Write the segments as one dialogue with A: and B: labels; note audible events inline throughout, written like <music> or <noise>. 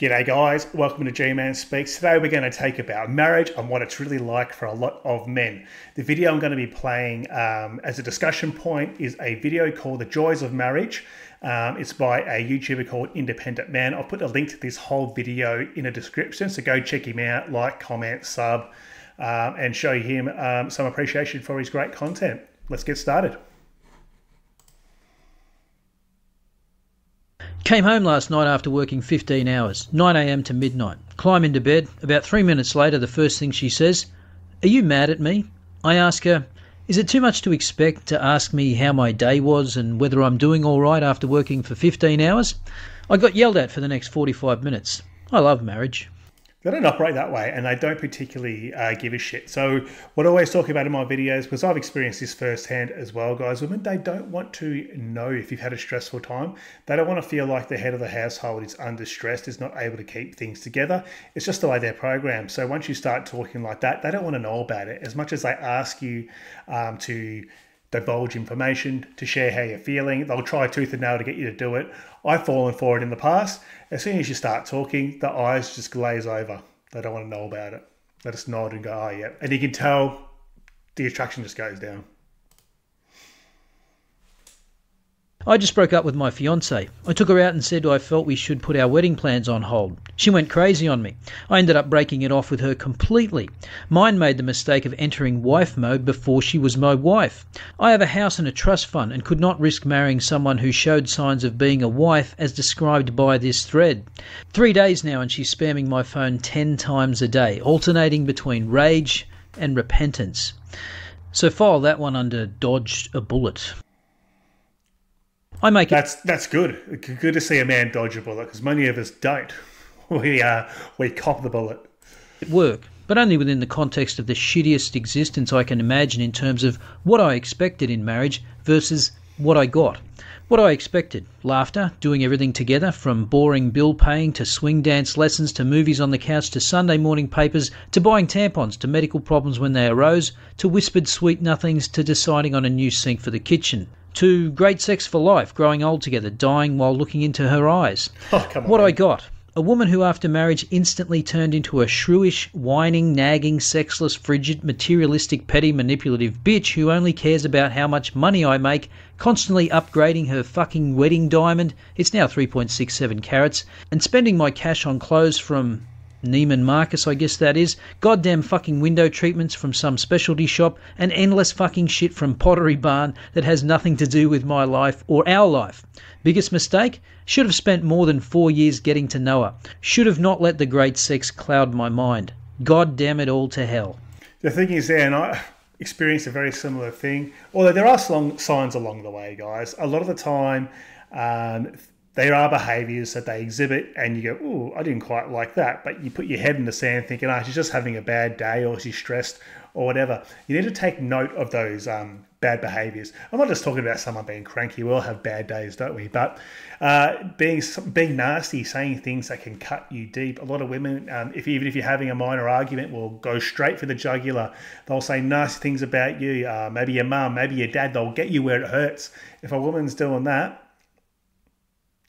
A: G'day guys, welcome to G-Man Speaks. Today we're going to take about marriage and what it's really like for a lot of men. The video I'm going to be playing um, as a discussion point is a video called The Joys of Marriage. Um, it's by a YouTuber called Independent Man. I'll put a link to this whole video in a description, so go check him out, like, comment, sub, um, and show him um, some appreciation for his great content. Let's get started.
B: Came home last night after working 15 hours, 9am to midnight. Climb into bed. About three minutes later, the first thing she says, Are you mad at me? I ask her, Is it too much to expect to ask me how my day was and whether I'm doing all right after working for 15 hours? I got yelled at for the next 45 minutes. I love marriage.
A: They don't operate that way and they don't particularly uh, give a shit. So, what I always talk about in my videos, because I've experienced this firsthand as well, guys, women, they don't want to know if you've had a stressful time. They don't want to feel like the head of the household is under stress, is not able to keep things together. It's just the way they're programmed. So, once you start talking like that, they don't want to know about it. As much as they ask you um, to divulge information, to share how you're feeling. They'll try tooth and nail to get you to do it. I've fallen for it in the past. As soon as you start talking, the eyes just glaze over. They don't want to know about it. They just nod and go, oh, yeah. And you can tell the attraction just goes down.
B: I just broke up with my fiance. I took her out and said I felt we should put our wedding plans on hold. She went crazy on me. I ended up breaking it off with her completely. Mine made the mistake of entering wife mode before she was my wife. I have a house and a trust fund and could not risk marrying someone who showed signs of being a wife as described by this thread. Three days now and she's spamming my phone ten times a day, alternating between rage and repentance. So file that one under dodged a bullet. I make
A: that's it. That's good. Good to see a man dodge a bullet because many of us don't. <laughs> We uh, we cop the bullet.
B: Work, but only within the context of the shittiest existence I can imagine in terms of what I expected in marriage versus what I got. What I expected laughter, doing everything together, from boring bill paying to swing dance lessons to movies on the couch to Sunday morning papers to buying tampons to medical problems when they arose to whispered sweet nothings to deciding on a new sink for the kitchen to great sex for life, growing old together, dying while looking into her eyes.
A: Oh,
B: what I got. A woman who, after marriage, instantly turned into a shrewish, whining, nagging, sexless, frigid, materialistic, petty, manipulative bitch who only cares about how much money I make, constantly upgrading her fucking wedding diamond, it's now 3.67 carats, and spending my cash on clothes from Neiman Marcus, I guess that is, goddamn fucking window treatments from some specialty shop, and endless fucking shit from Pottery Barn that has nothing to do with my life or our life. Biggest mistake? Should have spent more than four years getting to know her. Should have not let the great sex cloud my mind. God damn it all to hell.
A: The thing is, there, and I experienced a very similar thing. Although there are signs along the way, guys. A lot of the time, um, there are behaviors that they exhibit and you go, oh, I didn't quite like that. But you put your head in the sand thinking, ah, oh, she's just having a bad day or she's stressed or whatever. You need to take note of those um, bad behaviors. I'm not just talking about someone being cranky. We all have bad days, don't we? But uh, being being nasty, saying things that can cut you deep. A lot of women, um, if even if you're having a minor argument, will go straight for the jugular. They'll say nasty things about you. Uh, maybe your mum, maybe your dad. They'll get you where it hurts. If a woman's doing that,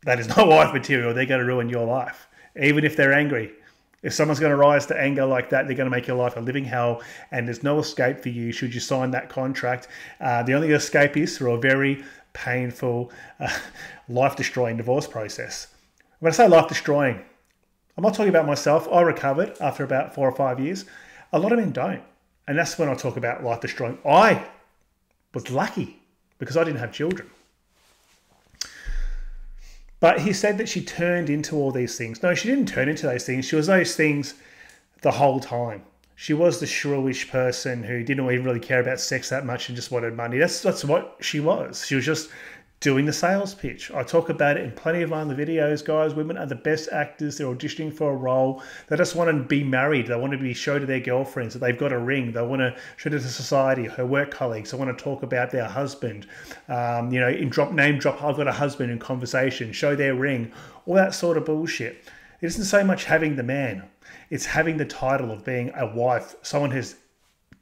A: that is <laughs> not wife material. They're going to ruin your life, even if they're angry. If someone's going to rise to anger like that, they're going to make your life a living hell, and there's no escape for you should you sign that contract. Uh, the only escape is through a very painful, uh, <laughs> life destroying divorce process. When I say life destroying, I'm not talking about myself. I recovered after about four or five years. A lot of men don't. And that's when I talk about life destroying. I was lucky because I didn't have children. But he said that she turned into all these things. No, she didn't turn into those things. She was those things the whole time. She was the shrewish person who didn't even really care about sex that much and just wanted money. That's that's what she was. She was just doing the sales pitch. I talk about it in plenty of my other videos, guys. Women are the best actors. They're auditioning for a role. They just want to be married. They want to be shown to their girlfriends that they've got a ring. They want to show to the society, her work colleagues. They want to talk about their husband. Um, you know, in drop name drop, I've got a husband in conversation. Show their ring. All that sort of bullshit. It isn't so much having the man. It's having the title of being a wife, someone who's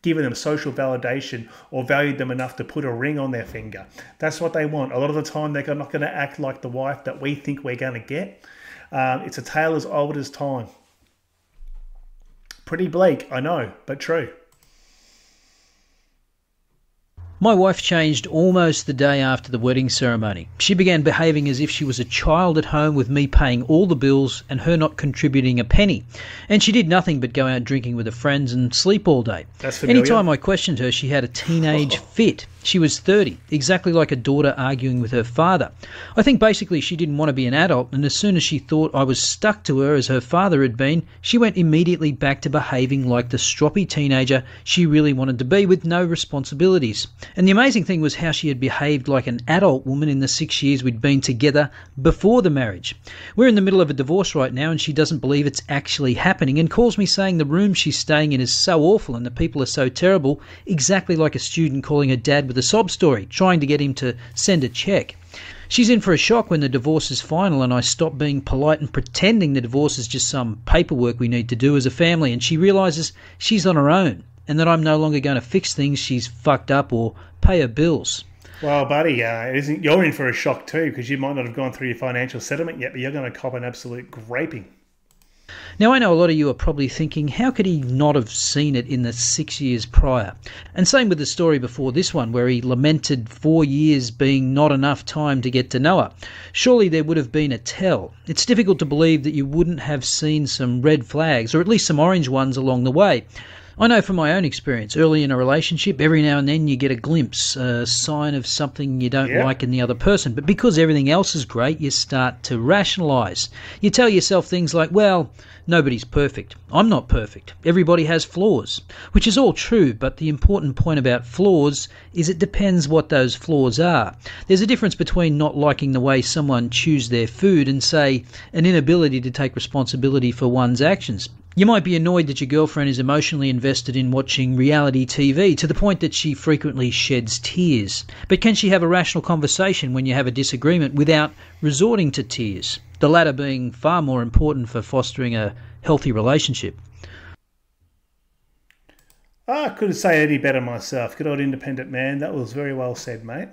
A: given them social validation or valued them enough to put a ring on their finger. That's what they want. A lot of the time, they're not going to act like the wife that we think we're going to get. Um, it's a tale as old as time. Pretty bleak, I know, but true.
B: My wife changed almost the day after the wedding ceremony. She began behaving as if she was a child at home with me paying all the bills and her not contributing a penny. And she did nothing but go out drinking with her friends and sleep all day.
A: That's familiar.
B: Anytime I questioned her, she had a teenage <laughs> fit. She was 30, exactly like a daughter arguing with her father. I think basically she didn't want to be an adult, and as soon as she thought I was stuck to her as her father had been, she went immediately back to behaving like the stroppy teenager she really wanted to be with no responsibilities. And the amazing thing was how she had behaved like an adult woman in the six years we'd been together before the marriage. We're in the middle of a divorce right now, and she doesn't believe it's actually happening and calls me saying the room she's staying in is so awful and the people are so terrible, exactly like a student calling her dad with a sob story, trying to get him to send a check. She's in for a shock when the divorce is final and I stop being polite and pretending the divorce is just some paperwork we need to do as a family and she realises she's on her own and that I'm no longer going to fix things she's fucked up or pay her bills.
A: Well, buddy, uh, isn't you're in for a shock too because you might not have gone through your financial settlement yet, but you're going to cop an absolute graping.
B: Now, I know a lot of you are probably thinking, how could he not have seen it in the six years prior? And same with the story before this one, where he lamented four years being not enough time to get to Noah. Surely there would have been a tell. It's difficult to believe that you wouldn't have seen some red flags, or at least some orange ones along the way. I know from my own experience, early in a relationship, every now and then you get a glimpse, a sign of something you don't
A: Yep.
B: like in the other person. But because everything else is great, you start to rationalise. You tell yourself things like, well, nobody's perfect. I'm not perfect. Everybody has flaws. Which is all true, but the important point about flaws is it depends what those flaws are. There's a difference between not liking the way someone chews their food and, say, an inability to take responsibility for one's actions. You might be annoyed that your girlfriend is emotionally invested in watching reality TV to the point that she frequently sheds tears. But can she have a rational conversation when you have a disagreement without resorting to tears? The latter being far more important for fostering a healthy relationship.
A: I couldn't say any better myself. Good old independent man. That was very well said, mate.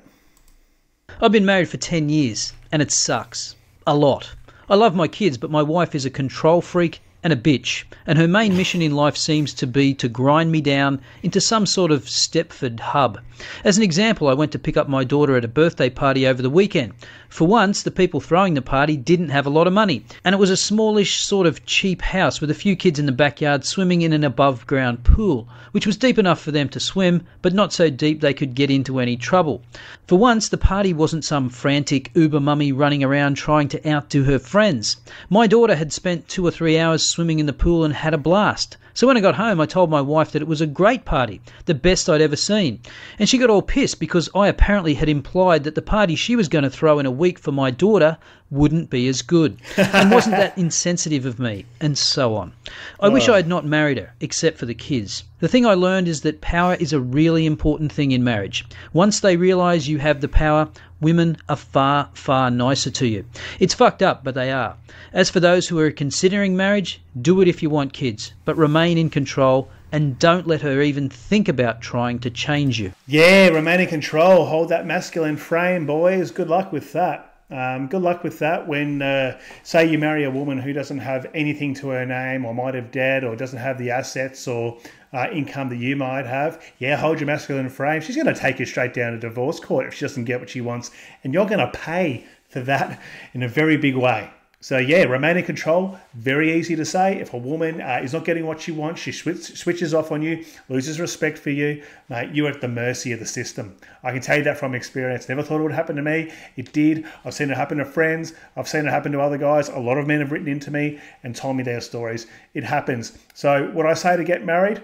B: I've been married for 10 years and it sucks. A lot. I love my kids, but my wife is a control freak and a bitch, and her main mission in life seems to be to grind me down into some sort of Stepford hub. As an example, I went to pick up my daughter at a birthday party over the weekend. For once, the people throwing the party didn't have a lot of money, and it was a smallish, sort of cheap house with a few kids in the backyard swimming in an above ground pool, which was deep enough for them to swim, but not so deep they could get into any trouble. For once, the party wasn't some frantic Uber mummy running around trying to outdo her friends. My daughter had spent two or three hours swimming in the pool and had a blast. So when I got home, I told my wife that it was a great party, the best I'd ever seen. And she got all pissed because I apparently had implied that the party she was going to throw in a week for my daughter wouldn't be as good. And wasn't that <laughs> insensitive of me? And so on. I wish I had not married her, except for the kids. The thing I learned is that power is a really important thing in marriage. Once they realise you have the power, women are far, far nicer to you. It's fucked up, but they are. As for those who are considering marriage, do it if you want kids, but remain in control and don't let her even think about trying to change you.
A: Yeah, remain in control. Hold that masculine frame, boys. Good luck with that. Um, good luck with that when, uh, say, you marry a woman who doesn't have anything to her name or might have debt, or doesn't have the assets or uh, income that you might have. Yeah, hold your masculine frame. She's going to take you straight down to divorce court if she doesn't get what she wants. And you're going to pay for that <laughs> in a very big way. So yeah, remain in control. Very easy to say. If a woman uh, is not getting what she wants, she switch, switches off on you, loses respect for you, mate. You're at the mercy of the system. I can tell you that from experience. Never thought it would happen to me. It did. I've seen it happen to friends. I've seen it happen to other guys. A lot of men have written into me and told me their stories. It happens. So what I say to get married,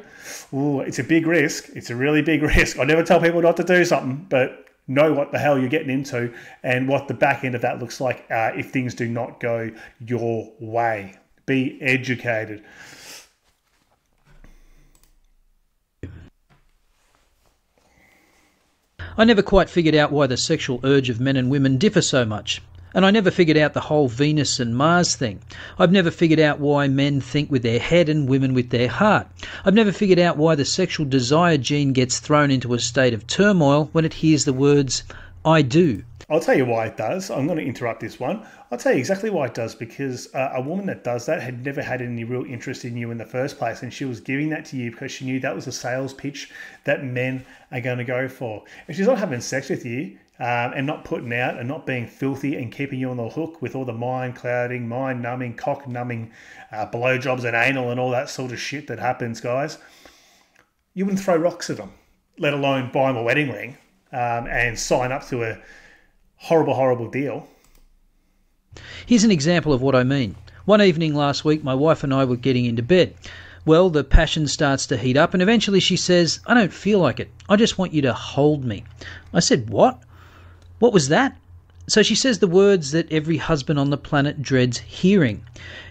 A: ooh, it's a big risk. It's a really big <laughs> risk. I never tell people not to do something, but know what the hell you're getting into and what the back end of that looks like uh, if things do not go your way. Be educated.
B: I never quite figured out why the sexual urge of men and women differ so much. And I never figured out the whole Venus and Mars thing. I've never figured out why men think with their head and women with their heart. I've never figured out why the sexual desire gene gets thrown into a state of turmoil when it hears the words, I do.
A: I'll tell you why it does. I'm going to interrupt this one. I'll tell you exactly why it does because uh, a woman that does that had never had any real interest in you in the first place, and she was giving that to you because she knew that was a sales pitch that men are going to go for. If she's not having sex with you um, and not putting out and not being filthy and keeping you on the hook with all the mind clouding, mind numbing, cock numbing uh, blowjobs and anal and all that sort of shit that happens, guys, you wouldn't throw rocks at them, let alone buy them a wedding ring um, and sign up to a horrible, horrible deal.
B: Here's an example of what I mean. One evening last week, my wife and I were getting into bed. Well, the passion starts to heat up, and eventually she says, I don't feel like it. I just want you to hold me. I said, What? What was that? So she says the words that every husband on the planet dreads hearing.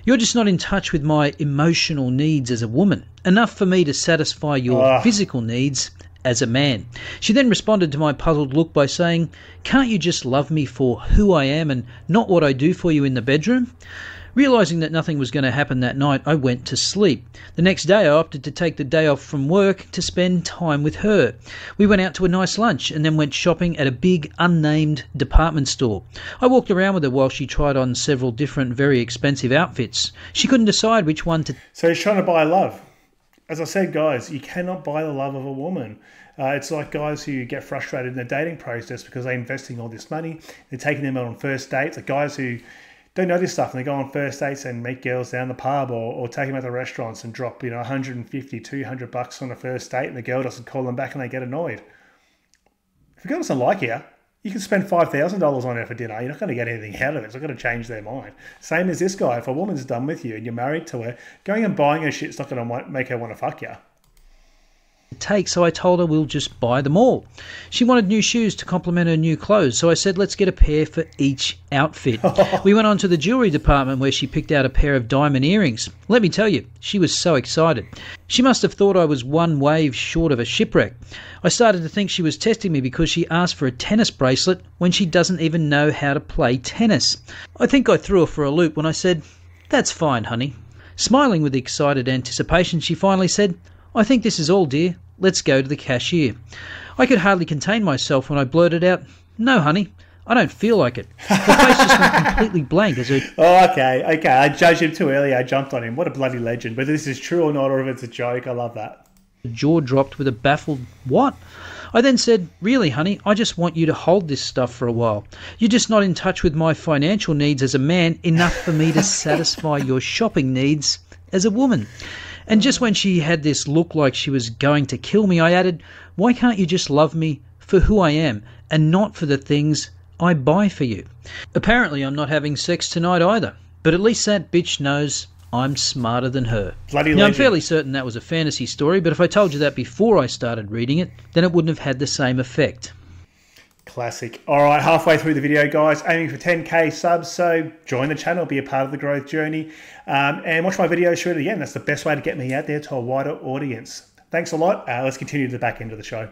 B: You're just not in touch with my emotional needs as a woman, enough for me to satisfy your
A: Ah.
B: physical needs as a man. She then responded to my puzzled look by saying, Can't you just love me for who I am and not what I do for you in the bedroom? Realizing that nothing was going to happen that night, I went to sleep. The next day, I opted to take the day off from work to spend time with her. We went out to a nice lunch and then went shopping at a big, unnamed department store. I walked around with her while she tried on several different, very expensive outfits. She couldn't decide which one to
A: So he's trying to buy love. As I said, guys, you cannot buy the love of a woman. Uh, it's like guys who get frustrated in the dating process because they're investing all this money. They're taking them out on first dates. The guys who don't know this stuff and they go on first dates and meet girls down the pub or, or take them out to restaurants and drop, you know, 150, 200 bucks on a first date and the girl doesn't call them back and they get annoyed. If a girl doesn't like you, you can spend $5,000 on her for dinner. You're not going to get anything out of it. It's not going to change their mind. Same as this guy. If a woman's done with you and you're married to her, going and buying her shit's not going to make her want to fuck you.
B: Take, so I told her we'll just buy them all. She wanted new shoes to complement her new clothes, so I said let's get a pair for each outfit. <laughs> we went on to the jewelry department where she picked out a pair of diamond earrings. Let me tell you, she was so excited. She must have thought I was one wave short of a shipwreck. I started to think she was testing me because she asked for a tennis bracelet when she doesn't even know how to play tennis. I think I threw her for a loop when I said, That's fine, honey. Smiling with excited anticipation, she finally said, I think this is all, dear. Let's go to the cashier. I could hardly contain myself when I blurted out, No, honey, I don't feel like it. Her face just went <laughs> completely blank as her
A: Oh, okay, okay. I judged him too early. I jumped on him. What a bloody legend. Whether this is true or not, or if it's a joke, I love that.
B: jaw dropped with a baffled, What? I then said, Really, honey, I just want you to hold this stuff for a while. You're just not in touch with my financial needs as a man enough for me to <laughs> satisfy your shopping needs as a woman. And just when she had this look like she was going to kill me, I added, Why can't you just love me for who I am and not for the things I buy for you? Apparently, I'm not having sex tonight either, but at least that bitch knows I'm smarter than her.
A: Bloody
B: Now, I'm fairly certain that was a fantasy story, but if I told you that before I started reading it, then it wouldn't have had the same effect.
A: Classic. All right, halfway through the video, guys, aiming for 10k subs. So join the channel, be a part of the growth journey, um, and watch my videos through again. That's the best way to get me out there to a wider audience. Thanks a lot. Uh, let's continue to the back end of the show.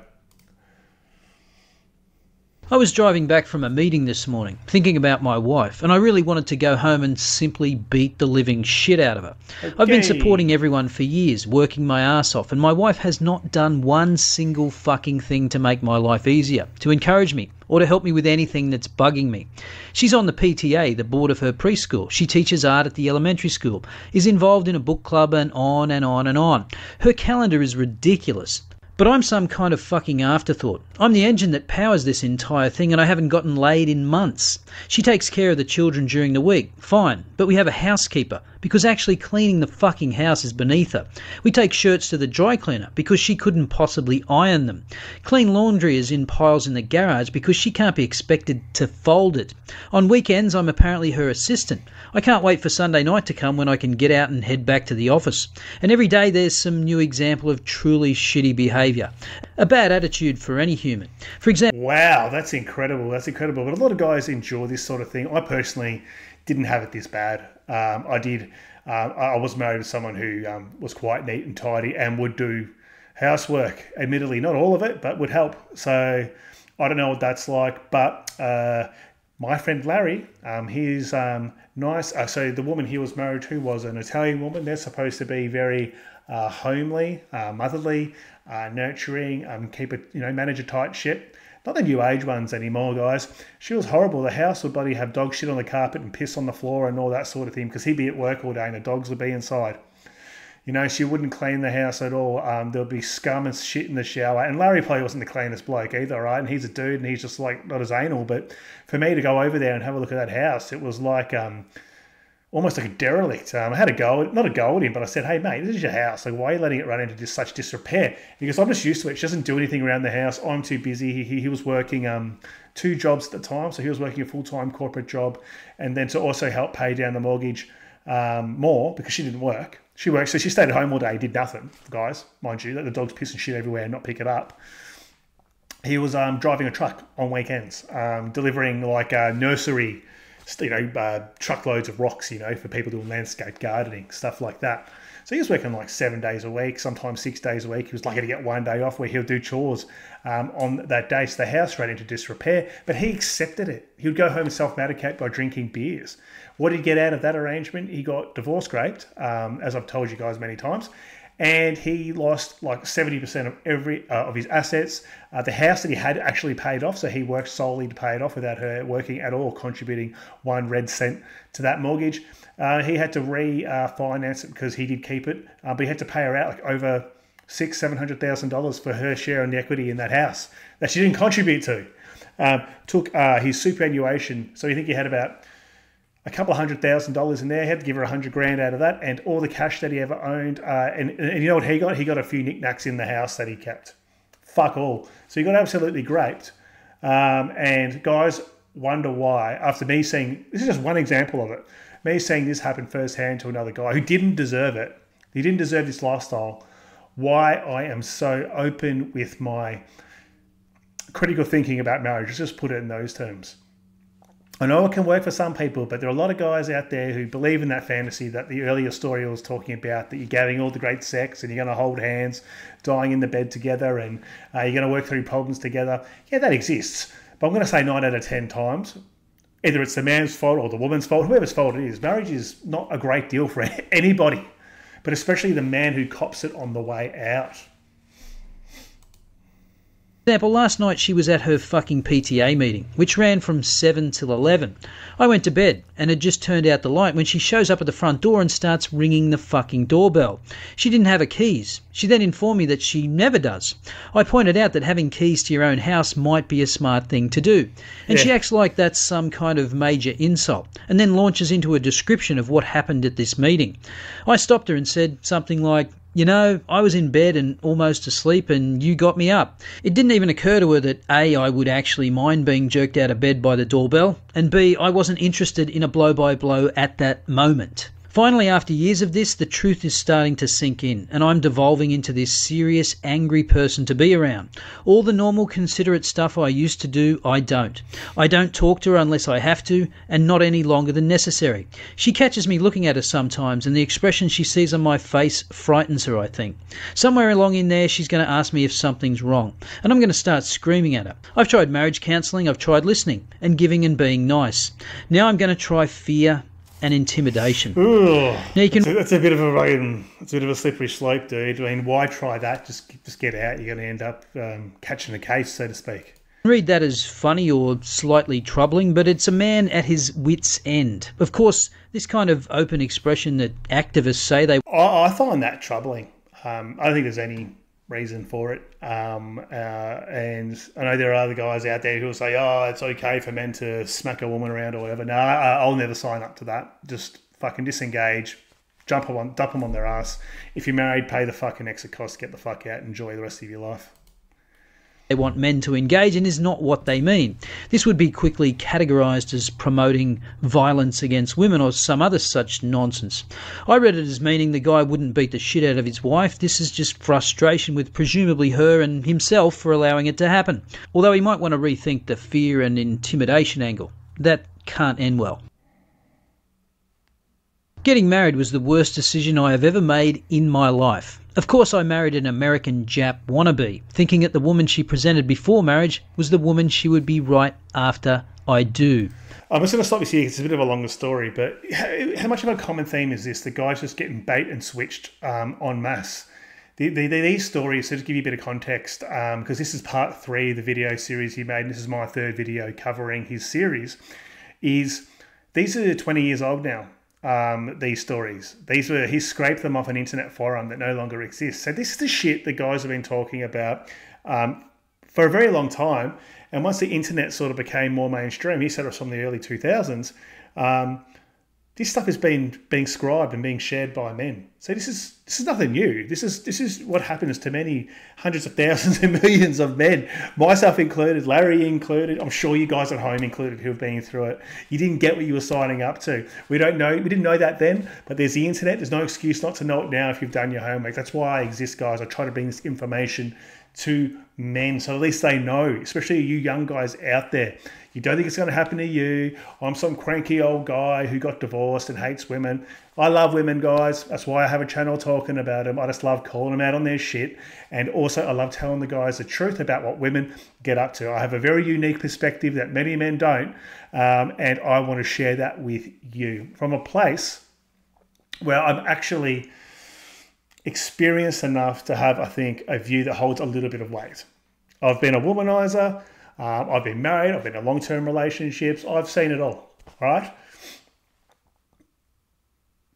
B: I was driving back from a meeting this morning, thinking about my wife, and I really wanted to go home and simply beat the living shit out of her. I've been supporting everyone for years, working my ass off, and my wife has not done one single fucking thing to make my life easier, to encourage me, or to help me with anything that's bugging me. She's on the PTA, the board of her preschool. She teaches art at the elementary school, is involved in a book club, and on and on and on. Her calendar is ridiculous. But I'm some kind of fucking afterthought. I'm the engine that powers this entire thing, and I haven't gotten laid in months. She takes care of the children during the week, fine, but we have a housekeeper, because actually cleaning the fucking house is beneath her. We take shirts to the dry cleaner, because she couldn't possibly iron them. Clean laundry is in piles in the garage, because she can't be expected to fold it. On weekends, I'm apparently her assistant. I can't wait for Sunday night to come when I can get out and head back to the office. And every day there's some new example of truly shitty behaviour. A bad attitude for any human. For example,
A: Wow, that's incredible. That's incredible. But a lot of guys enjoy this sort of thing. I personally didn't have it this bad. Um, I did. Uh, I was married to someone who um, was quite neat and tidy and would do housework. Admittedly, not all of it, but would help. So I don't know what that's like. But uh, my friend Larry, um, he's um, nice. Uh, so the woman he was married to was an Italian woman. They're supposed to be very uh, homely, uh, motherly, uh, nurturing, um, keep it, you know, manage a tight ship. Not the new age ones anymore, guys. She was horrible. The house would bloody have dog shit on the carpet and piss on the floor and all that sort of thing because he'd be at work all day and the dogs would be inside. You know, she wouldn't clean the house at all. Um, there'd be scum and shit in the shower. And Larry probably wasn't the cleanest bloke either, right? And he's a dude and he's just like not as anal. But for me to go over there and have a look at that house, it was like um, almost like a derelict. Um, I had a go, not a go at him, but I said, "Hey, mate, this is your house. Like, why are you letting it run into such disrepair?" Goes, "I'm just used to it. She doesn't do anything around the house. I'm too busy." He, he, he was working um, two jobs at the time, so he was working a full time corporate job, and then to also help pay down the mortgage um, more because she didn't work. She worked, so she stayed at home all day, did nothing, guys, mind you. Let the dogs piss and shit everywhere and not pick it up. He was um, driving a truck on weekends, um, delivering like a nursery you know, uh, truckloads of rocks, you know, for people doing landscape gardening, stuff like that. So he was working like seven days a week, sometimes six days a week. He was lucky to get one day off where he'll do chores um, on that day. So the house ran into disrepair, but he accepted it. He would go home and self medicate by drinking beers. What did he get out of that arrangement? He got divorce scraped, um, as I've told you guys many times and he lost like 70% of every uh, of his assets. Uh, the house that he had actually paid off, so he worked solely to pay it off without her working at all, contributing one red cent to that mortgage. Uh, he had to refinance it because he did keep it, uh, but he had to pay her out like over six, seven hundred thousand dollars for her share in the equity in that house that she didn't contribute to. Um, took uh, his superannuation, so you think he had about a couple of hundred thousand dollars in there. He had to give her a hundred grand out of that, and all the cash that he ever owned. Uh, and, and, you know what he got? He got a few knickknacks in the house that he kept. Fuck all. So he got absolutely graped. Um, and guys wonder why. After me seeing this is just one example of it. Me seeing this happen firsthand to another guy who didn't deserve it. He didn't deserve this lifestyle. Why I am so open with my critical thinking about marriage. Let's just put it in those terms. I know it can work for some people, but there are a lot of guys out there who believe in that fantasy that the earlier story I was talking about that you're getting all the great sex and you're going to hold hands, dying in the bed together, and uh, you're going to work through problems together. Yeah, that exists. But I'm going to say nine out of 10 times, either it's the man's fault or the woman's fault, whoever's fault it is, marriage is not a great deal for <laughs> anybody, but especially the man who cops it on the way out
B: example, last night she was at her fucking PTA meeting, which ran from 7 till 11. I went to bed and had just turned out the light when she shows up at the front door and starts ringing the fucking doorbell. She didn't have her keys. She then informed me that she never does. I pointed out that having keys to your own house might be a smart thing to do. And yeah. she acts like that's some kind of major insult and then launches into a description of what happened at this meeting. I stopped her and said something like, you know, I was in bed and almost asleep, and you got me up. It didn't even occur to her that A, I would actually mind being jerked out of bed by the doorbell, and B, I wasn't interested in a blow by blow at that moment. Finally, after years of this, the truth is starting to sink in, and I'm devolving into this serious, angry person to be around. All the normal, considerate stuff I used to do, I don't. I don't talk to her unless I have to, and not any longer than necessary. She catches me looking at her sometimes, and the expression she sees on my face frightens her, I think. Somewhere along in there, she's going to ask me if something's wrong, and I'm going to start screaming at her. I've tried marriage counselling, I've tried listening, and giving and being nice. Now I'm going to try fear and intimidation.
A: Ooh, now you can. That's a, a, bit of a um, it's a bit of a slippery slope, dude. I mean, why try that? Just just get out. You're going to end up um, catching a case, so to speak.
B: Read that as funny or slightly troubling, but it's a man at his wits' end. Of course, this kind of open expression that activists say they.
A: I, I find that troubling. Um, I don't think there's any reason for it. Um, uh, and I know there are other guys out there who will say, "Oh, it's okay for men to smack a woman around or whatever." No, I, will never sign up to that. Just fucking disengage, jump on, dump them on their ass. If you're married, pay the fucking exit cost, get the fuck out, enjoy the rest of your life
B: they want men to engage and is not what they mean. This would be quickly categorized as promoting violence against women or some other such nonsense. I read it as meaning the guy wouldn't beat the shit out of his wife. This is just frustration with presumably her and himself for allowing it to happen. Although he might want to rethink the fear and intimidation angle. That can't end well. Getting married was the worst decision I have ever made in my life. Of course, I married an American Jap wannabe, thinking that the woman she presented before marriage was the woman she would be right after I do.
A: I'm just going to stop you here. It's a bit of a longer story, but how much of a common theme is this? The guys just getting bait and switched um, en masse. the, the, these stories, so to give you a bit of context, because um, this is part three of the video series he made, and this is my third video covering his series, is these are 20 years old now. Um, these stories. These were he scraped them off an internet forum that no longer exists. So this is the shit the guys have been talking about um, for a very long time. And once the internet sort of became more mainstream, he said it was from the early 2000s. Um, this stuff is being being scribed and being shared by men. So this is this is nothing new. This is this is what happens to many hundreds of thousands and <laughs> millions of men, myself included, Larry included. I'm sure you guys at home included who have been through it. You didn't get what you were signing up to. We don't know. We didn't know that then, but there's the internet. There's no excuse not to know it now if you've done your homework. That's why I exist, guys. I try to bring this information to men so at least they know, especially you young guys out there. You don't think it's going to happen to you. I'm some cranky old guy who got divorced and hates women. I love women, guys. That's why I have a channel talking about them. I just love calling them out on their shit. And also, I love telling the guys the truth about what women get up to. I have a very unique perspective that many men don't. Um, and I want to share that with you from a place where I'm actually experienced enough to have, I think, a view that holds a little bit of weight. I've been a womanizer. Um, I've been married. I've been in long term relationships. I've seen it all. All right.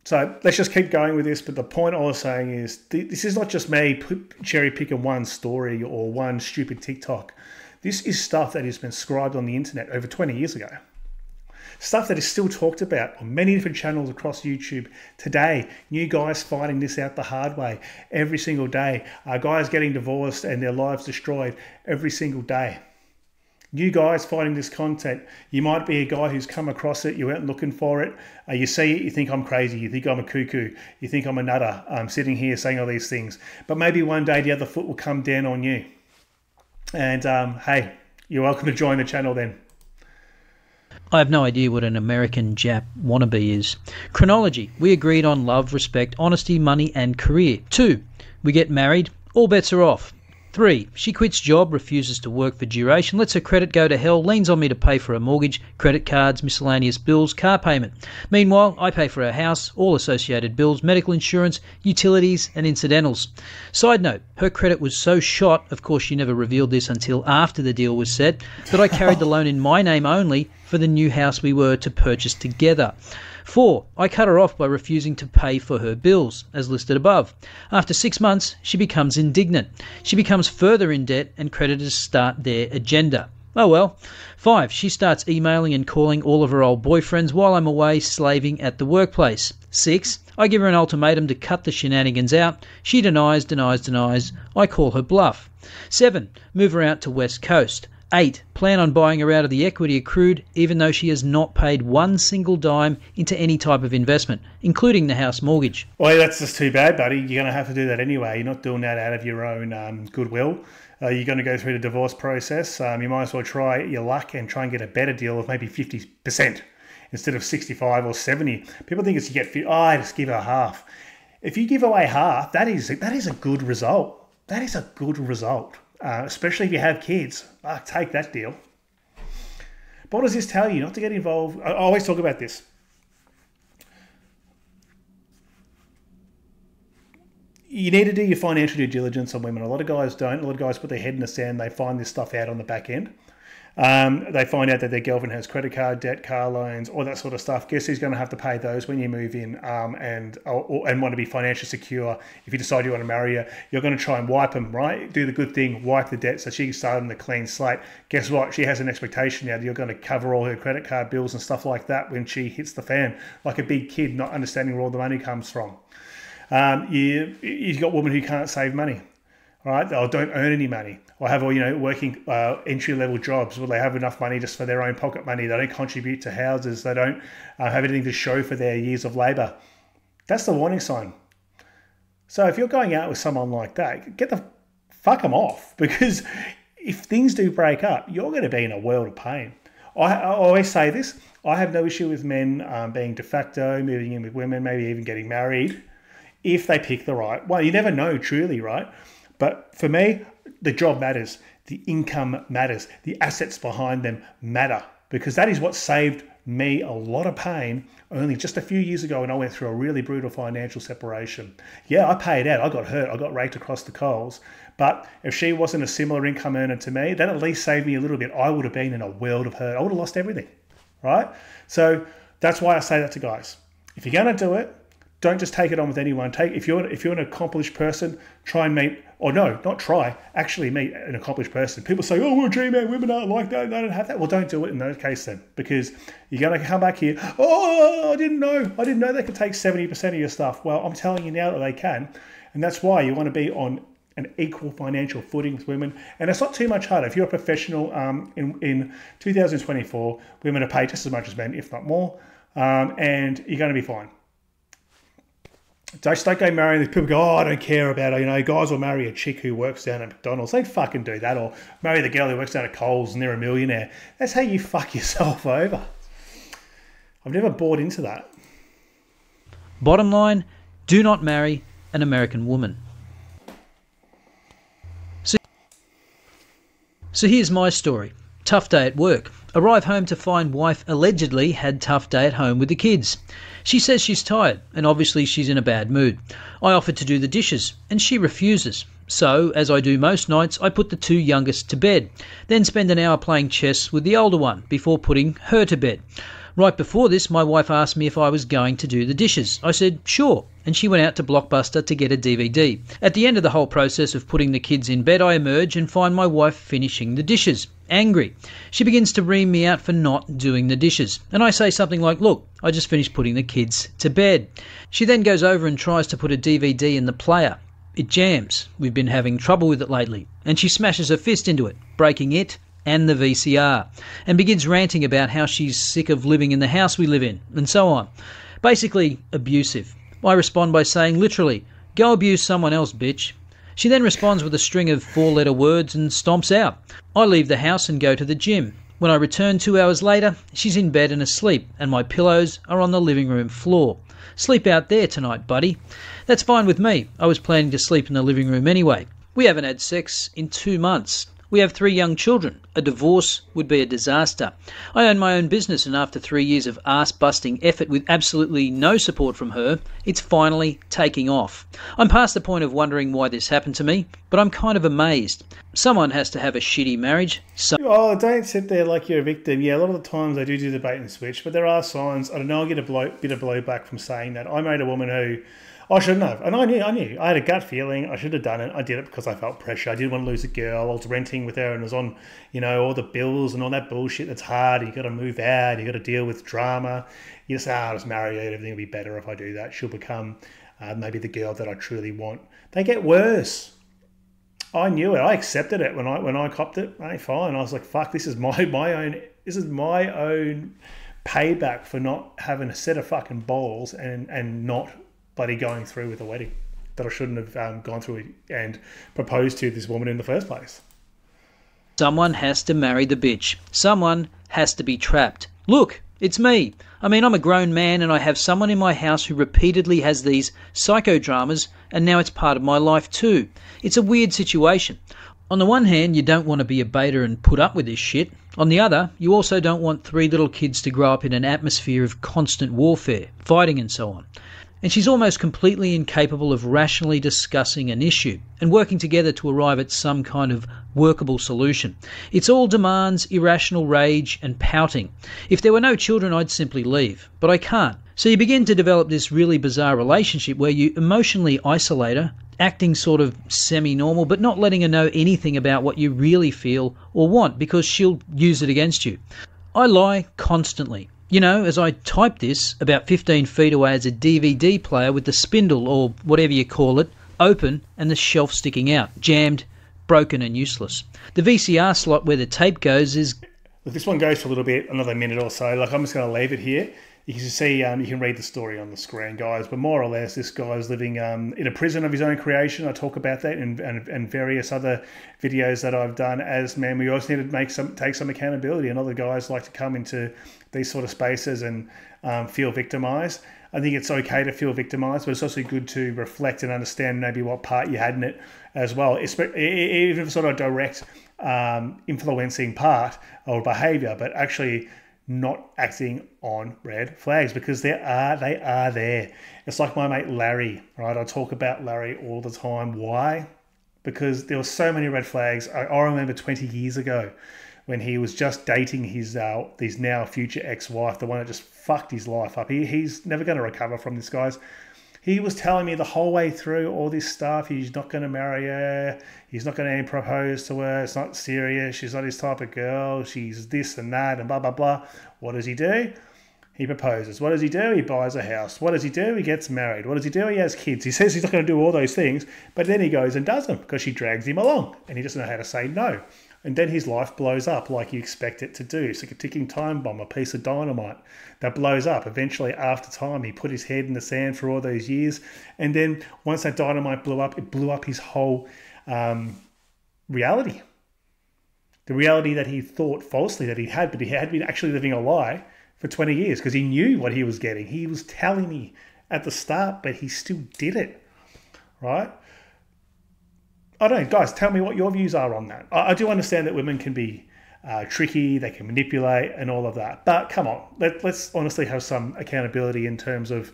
A: So let's just keep going with this. But the point I was saying is this is not just me cherry picking one story or one stupid TikTok. This is stuff that has been scribed on the internet over 20 years ago. Stuff that is still talked about on many different channels across YouTube today. New guys fighting this out the hard way every single day. Uh, guys getting divorced and their lives destroyed every single day new guys finding this content. You might be a guy who's come across it, you went looking for it, uh, you see it, you think I'm crazy, you think I'm a cuckoo, you think I'm a nutter, I'm um, sitting here saying all these things. But maybe one day the other foot will come down on you. And um, hey, you're welcome to join the channel then.
B: I have no idea what an American Jap wannabe is. Chronology. We agreed on love, respect, honesty, money, and career. Two, we get married, all bets are off. Three, she quits job, refuses to work for duration, lets her credit go to hell, leans on me to pay for her mortgage, credit cards, miscellaneous bills, car payment. Meanwhile, I pay for her house, all associated bills, medical insurance, utilities, and incidentals. Side note, her credit was so shot, of course she never revealed this until after the deal was set, that I carried the loan in my name only for the new house we were to purchase together. Four, I cut her off by refusing to pay for her bills, as listed above. After six months, she becomes indignant. She becomes further in debt, and creditors start their agenda. Oh well. Five, she starts emailing and calling all of her old boyfriends while I'm away slaving at the workplace. Six, I give her an ultimatum to cut the shenanigans out. She denies, denies, denies. I call her bluff. Seven, move her out to West Coast. 8. Plan on buying her out of the equity accrued, even though she has not paid one single dime into any type of investment, including the house mortgage.
A: Well, that's just too bad, buddy. You're going to have to do that anyway. You're not doing that out of your own um, goodwill. Uh, you're going to go through the divorce process. Um, you might as well try your luck and try and get a better deal of maybe 50% instead of 65 or 70. People think it's you get, oh, I just give her half. If you give away half, that is that is a good result. That is a good result uh, especially if you have kids. Uh, take that deal. But what does this tell you? Not to get involved. I always talk about this. You need to do your financial due diligence on women. A lot of guys don't. A lot of guys put their head in the sand. They find this stuff out on the back end. Um, they find out that their girlfriend has credit card debt, car loans, all that sort of stuff. Guess who's going to have to pay those when you move in um, and or, and want to be financially secure? If you decide you want to marry her, you're going to try and wipe them, right? Do the good thing, wipe the debt, so she can start on the clean slate. Guess what? She has an expectation now that you're going to cover all her credit card bills and stuff like that when she hits the fan, like a big kid not understanding where all the money comes from. Um, you, you've got women who can't save money right? Or don't earn any money, or have all you know working uh, entry level jobs where they have enough money just for their own pocket money. They don't contribute to houses. They don't uh, have anything to show for their years of labour. That's the warning sign. So if you're going out with someone like that, get the fuck them off <laughs> because if things do break up, you're going to be in a world of pain. I, I always say this: I have no issue with men um, being de facto, moving in with women, maybe even getting married, if they pick the right one. You never know, truly, right? But for me, the job matters, the income matters, the assets behind them matter because that is what saved me a lot of pain only just a few years ago when I went through a really brutal financial separation. Yeah, I paid out. I got hurt. I got raked across the coals. But if she wasn't a similar income earner to me, that at least saved me a little bit. I would have been in a world of hurt. I would have lost everything, right? So that's why I say that to guys. If you're going to do it, don't just take it on with anyone. Take if you're if you're an accomplished person, try and meet or no, not try, actually meet an accomplished person. People say, "Oh, we're G man, women aren't like that. They don't have that." Well, don't do it in that case then, because you're going to come back here. Oh, I didn't know. I didn't know they could take seventy percent of your stuff. Well, I'm telling you now that they can, and that's why you want to be on an equal financial footing with women. And it's not too much harder. If you're a professional um, in, in 2024, women are paid just as much as men, if not more, um, and you're going to be fine. Just don't go marrying people. Go, oh, I don't care about it. You know, guys will marry a chick who works down at McDonald's. They fucking do that, or marry the girl who works down at Coles and they're a millionaire. That's how you fuck yourself <laughs> over. I've never bought into that.
B: Bottom line: do not marry an American woman. So, so here's my story. Tough day at work. Arrive home to find wife allegedly had tough day at home with the kids. She says she's tired, and obviously she's in a bad mood. I offer to do the dishes, and she refuses. So, as I do most nights, I put the two youngest to bed, then spend an hour playing chess with the older one before putting her to bed. Right before this, my wife asked me if I was going to do the dishes. I said, sure, and she went out to Blockbuster to get a DVD. At the end of the whole process of putting the kids in bed, I emerge and find my wife finishing the dishes. Angry. She begins to ream me out for not doing the dishes. And I say something like, Look, I just finished putting the kids to bed. She then goes over and tries to put a DVD in the player. It jams. We've been having trouble with it lately. And she smashes her fist into it, breaking it and the VCR, and begins ranting about how she's sick of living in the house we live in, and so on. Basically, abusive. I respond by saying, literally, go abuse someone else, bitch. She then responds with a string of four letter words and stomps out. I leave the house and go to the gym. When I return two hours later, she's in bed and asleep, and my pillows are on the living room floor. Sleep out there tonight, buddy. That's fine with me. I was planning to sleep in the living room anyway. We haven't had sex in two months. We have three young children. A divorce would be a disaster. I own my own business, and after three years of ass busting effort with absolutely no support from her, it's finally taking off. I'm past the point of wondering why this happened to me, but I'm kind of amazed. Someone has to have a shitty marriage. So-
A: oh, don't sit there like you're a victim. Yeah, a lot of the times I do do the bait and switch, but there are signs. I don't know. I get a blow, bit of blowback from saying that. I made a woman who I shouldn't have. And I knew, I knew. I had a gut feeling I should have done it. I did it because I felt pressure. I didn't want to lose a girl. I was renting with her and was on, you know, all the bills and all that bullshit that's hard. You got to move out. You got to deal with drama. You just, ah, I'll just marry her. Everything will be better if I do that. She'll become uh, maybe the girl that I truly want. They get worse. I knew it. I accepted it when I when I copped it. Hey, fine. I was like, fuck. This is my <laughs> my own. This is my own payback for not having a set of fucking balls and and not bloody going through with a wedding that I shouldn't have um, gone through and proposed to this woman in the first place.
B: Someone has to marry the bitch. Someone has to be trapped. Look, it's me. I mean, I'm a grown man and I have someone in my house who repeatedly has these psychodramas, and now it's part of my life too. It's a weird situation. On the one hand, you don't want to be a beta and put up with this shit. On the other, you also don't want three little kids to grow up in an atmosphere of constant warfare, fighting, and so on and she's almost completely incapable of rationally discussing an issue and working together to arrive at some kind of workable solution. It's all demands, irrational rage, and pouting. If there were no children, I'd simply leave, but I can't. So you begin to develop this really bizarre relationship where you emotionally isolate her, acting sort of semi normal, but not letting her know anything about what you really feel or want because she'll use it against you. I lie constantly. You know, as I type this, about 15 feet away is a DVD player with the spindle, or whatever you call it, open and the shelf sticking out, jammed, broken, and useless. The VCR slot where the tape goes is.
A: Look, this one goes for a little bit, another minute or so. Like, I'm just going to leave it here. You can see, um, you can read the story on the screen, guys. But more or less, this guy is living um, in a prison of his own creation. I talk about that and, and, various other videos that I've done. As man, we also need to make some take some accountability. And other guys like to come into these sort of spaces and um, feel victimized. I think it's okay to feel victimized, but it's also good to reflect and understand maybe what part you had in it as well. Even if it's not a direct um, influencing part or behavior, but actually not acting on red flags because they are they are there. It's like my mate Larry, right? I talk about Larry all the time. Why? Because there were so many red flags. I, I remember 20 years ago when he was just dating his uh, his now future ex-wife, the one that just fucked his life up. He, he's never going to recover from this, guys. He was telling me the whole way through all this stuff. He's not going to marry her. He's not going to propose to her. It's not serious. She's not his type of girl. She's this and that and blah, blah, blah. What does he do? He proposes. What does he do? He buys a house. What does he do? He gets married. What does he do? He has kids. He says he's not going to do all those things, but then he goes and does them because she drags him along and he doesn't know how to say no. And then his life blows up like you expect it to do. It's like a ticking time bomb, a piece of dynamite that blows up. Eventually, after time, he put his head in the sand for all those years. And then once that dynamite blew up, it blew up his whole um, reality. The reality that he thought falsely that he had, but he had been actually living a lie for 20 years because he knew what he was getting. He was telling me at the start, but he still did it. Right? I don't know, guys. Tell me what your views are on that. I, I do understand that women can be uh, tricky, they can manipulate, and all of that. But come on, let, let's honestly have some accountability in terms of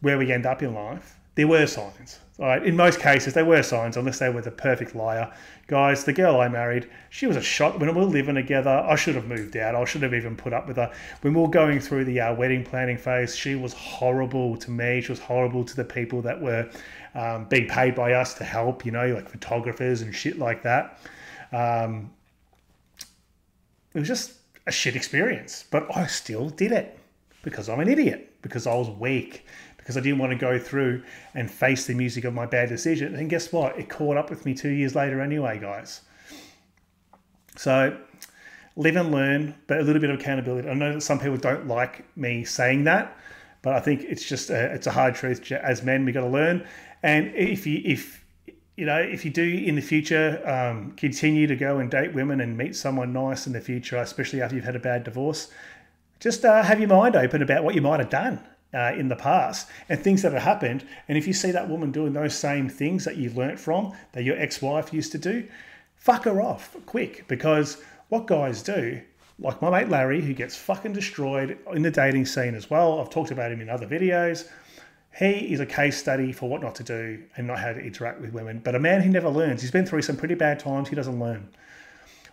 A: where we end up in life. There were signs. Right. in most cases, there were signs, unless they were the perfect liar. Guys, the girl I married, she was a shot. When we were living together, I should have moved out. I should have even put up with her. When we were going through the uh, wedding planning phase, she was horrible to me. She was horrible to the people that were um, being paid by us to help, you know, like photographers and shit like that. Um, it was just a shit experience, but I still did it because I'm an idiot, because I was weak, because I didn't want to go through and face the music of my bad decision. And guess what? It caught up with me two years later anyway, guys. So live and learn, but a little bit of accountability. I know that some people don't like me saying that, but I think it's just a, it's a hard truth. As men, we got to learn. And if you if you know if you do in the future um, continue to go and date women and meet someone nice in the future, especially after you've had a bad divorce, just uh, have your mind open about what you might have done. Uh, in the past and things that have happened. And if you see that woman doing those same things that you learnt from, that your ex wife used to do, fuck her off quick because what guys do, like my mate Larry, who gets fucking destroyed in the dating scene as well, I've talked about him in other videos. He is a case study for what not to do and not how to interact with women. But a man who never learns, he's been through some pretty bad times, he doesn't learn.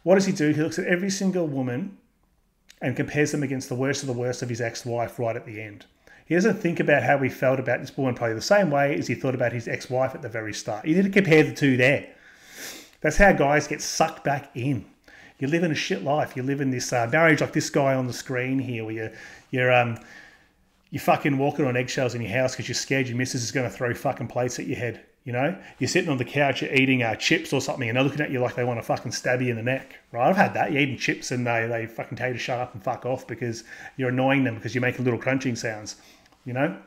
A: What does he do? He looks at every single woman and compares them against the worst of the worst of his ex wife right at the end. He doesn't think about how he felt about this woman probably the same way as he thought about his ex wife at the very start. You need to compare the two there. That's how guys get sucked back in. You live in a shit life. You live in this uh, marriage like this guy on the screen here, where you're, you're um, you're fucking walking on eggshells in your house because you're scared your missus is going to throw fucking plates at your head. You know, you're sitting on the couch, you're eating uh, chips or something, and they're looking at you like they want to fucking stab you in the neck, right? I've had that. You're eating chips and they, they fucking tell you to shut up and fuck off because you're annoying them because you're making little crunching sounds, you know?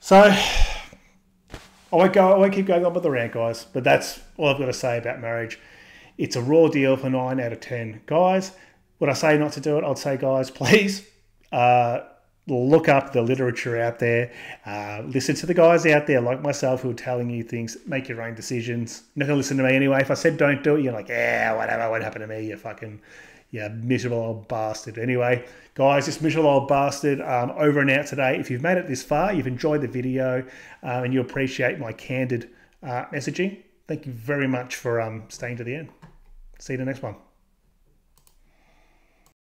A: So, I won't go. I won't keep going on with the rant, guys. But that's all I've got to say about marriage. It's a raw deal for nine out of ten, guys. Would I say not to do it? I'd say, guys, <laughs> please uh, look up the literature out there. Uh, listen to the guys out there like myself who are telling you things. Make your own decisions. You're not to listen to me anyway. If I said don't do it, you're like, yeah, whatever. What happened to me? You fucking, yeah, miserable old bastard. Anyway, guys, this miserable old bastard um, over and out today. If you've made it this far, you've enjoyed the video, um, and you appreciate my candid uh, messaging, thank you very much for um, staying to the end. See you in the next one.